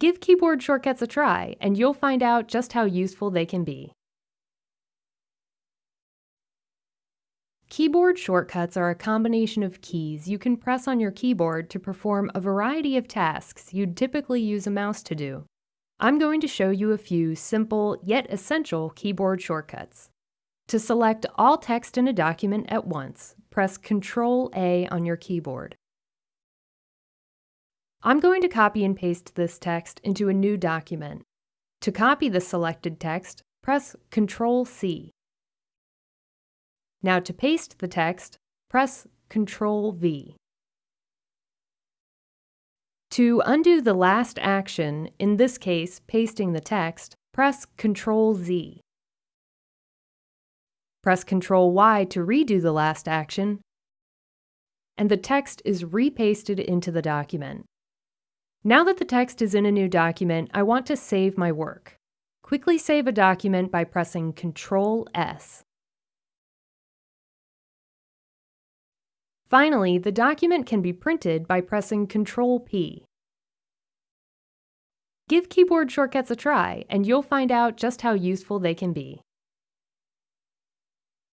Give keyboard shortcuts a try, and you'll find out just how useful they can be. Keyboard shortcuts are a combination of keys you can press on your keyboard to perform a variety of tasks you'd typically use a mouse to do. I'm going to show you a few simple yet essential keyboard shortcuts. To select all text in a document at once, press Ctrl A on your keyboard. I'm going to copy and paste this text into a new document. To copy the selected text, press Ctrl C. Now to paste the text, press Ctrl V. To undo the last action, in this case pasting the text, press Ctrl Z. Press Ctrl Y to redo the last action, and the text is repasted into the document. Now that the text is in a new document, I want to save my work. Quickly save a document by pressing Ctrl S. Finally, the document can be printed by pressing Ctrl P. Give keyboard shortcuts a try, and you'll find out just how useful they can be.